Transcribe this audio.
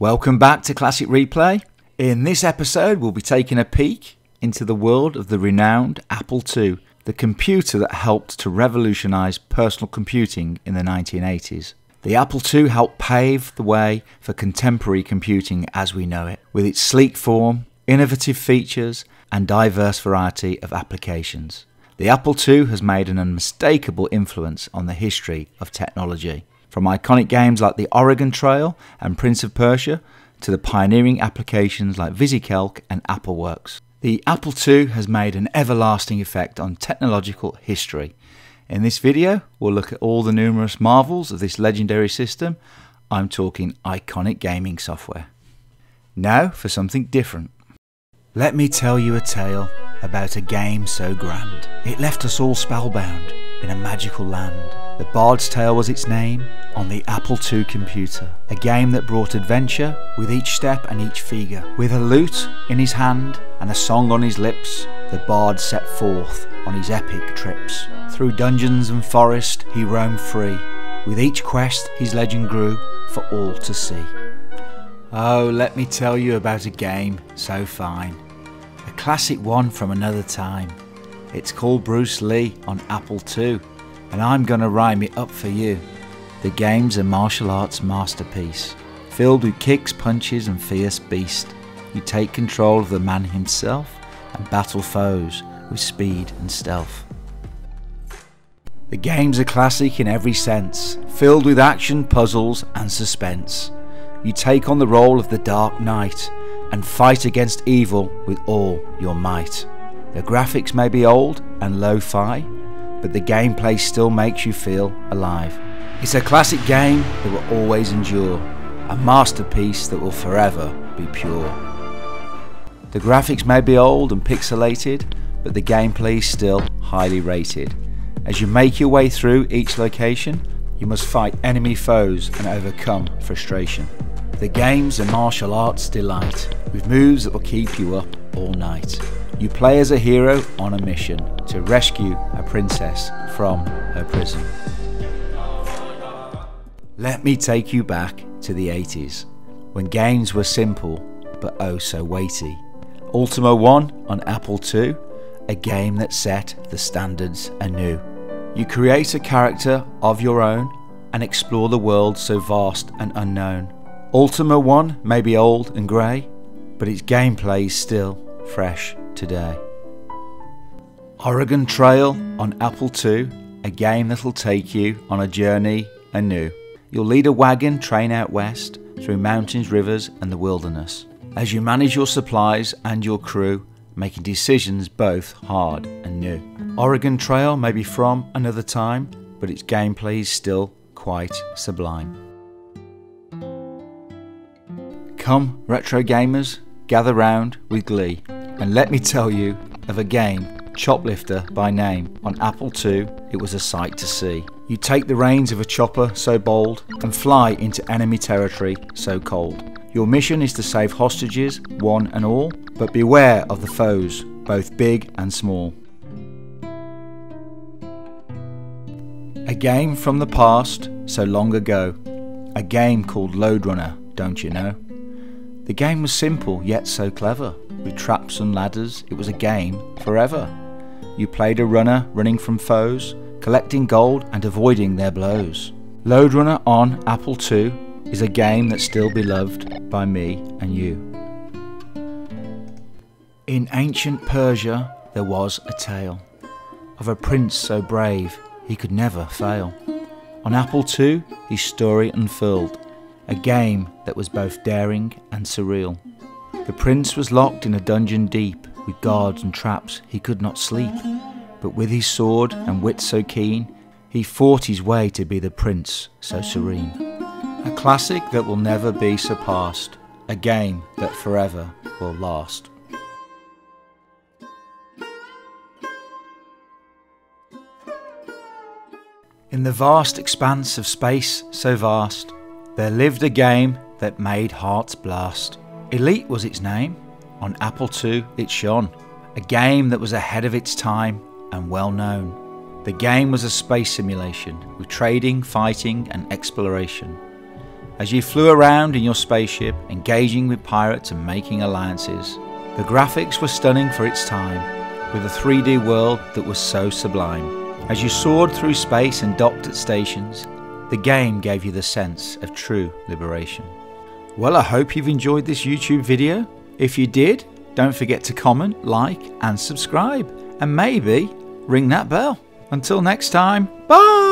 Welcome back to Classic Replay. In this episode, we'll be taking a peek into the world of the renowned Apple II, the computer that helped to revolutionize personal computing in the 1980s. The Apple II helped pave the way for contemporary computing as we know it, with its sleek form, innovative features, and diverse variety of applications. The Apple II has made an unmistakable influence on the history of technology. From iconic games like the Oregon Trail and Prince of Persia to the pioneering applications like VisiCalc and AppleWorks. The Apple II has made an everlasting effect on technological history. In this video, we'll look at all the numerous marvels of this legendary system. I'm talking iconic gaming software. Now for something different. Let me tell you a tale about a game so grand. It left us all spellbound in a magical land. The Bard's Tale was its name on the Apple II computer, a game that brought adventure with each step and each figure. With a lute in his hand and a song on his lips, the Bard set forth on his epic trips. Through dungeons and forest he roamed free. With each quest his legend grew for all to see. Oh, let me tell you about a game so fine. A classic one from another time. It's called Bruce Lee on Apple II, and I'm gonna rhyme it up for you. The game's a martial arts masterpiece, filled with kicks, punches, and fierce beast. You take control of the man himself and battle foes with speed and stealth. The game's a classic in every sense, filled with action, puzzles, and suspense. You take on the role of the Dark Knight and fight against evil with all your might. The graphics may be old and lo-fi, but the gameplay still makes you feel alive. It's a classic game that will always endure, a masterpiece that will forever be pure. The graphics may be old and pixelated, but the gameplay is still highly rated. As you make your way through each location, you must fight enemy foes and overcome frustration. The game's a martial arts delight, with moves that will keep you up all night. You play as a hero on a mission to rescue a princess from her prison. Let me take you back to the 80s, when games were simple but oh so weighty. Ultima 1 on Apple II, a game that set the standards anew. You create a character of your own and explore the world so vast and unknown. Ultima 1 may be old and grey, but its gameplay is still fresh today. Oregon Trail on Apple II, a game that'll take you on a journey anew. You'll lead a wagon train out west through mountains, rivers, and the wilderness as you manage your supplies and your crew, making decisions both hard and new. Oregon Trail may be from another time, but its gameplay is still quite sublime. Come, retro gamers, gather round with glee, and let me tell you of a game, Choplifter by name, on Apple II, it was a sight to see. You take the reins of a chopper so bold and fly into enemy territory so cold. Your mission is to save hostages, one and all, but beware of the foes, both big and small. A game from the past, so long ago. A game called Lode Runner, don't you know? The game was simple yet so clever. With traps and ladders, it was a game forever. You played a runner running from foes, collecting gold and avoiding their blows. Lode Runner on Apple II is a game that's still beloved by me and you. In ancient Persia, there was a tale of a prince so brave he could never fail. On Apple II, his story unfurled a game that was both daring and surreal. The prince was locked in a dungeon deep, with guards and traps he could not sleep. But with his sword and wit so keen, he fought his way to be the prince so serene. A classic that will never be surpassed, a game that forever will last. In the vast expanse of space so vast, there lived a game that made hearts blast. Elite was its name. On Apple II it shone. A game that was ahead of its time and well known. The game was a space simulation with trading, fighting, and exploration. as you flew around in your spaceship, engaging with pirates and making alliances. The graphics were stunning for its time, with a 3D world that was so sublime. As you soared through space and docked at stations, the game gave you the sense of true liberation. Well, I hope you've enjoyed this YouTube video. If you did, don't forget to comment, like, and subscribe, and maybe ring that bell. Until next time, bye!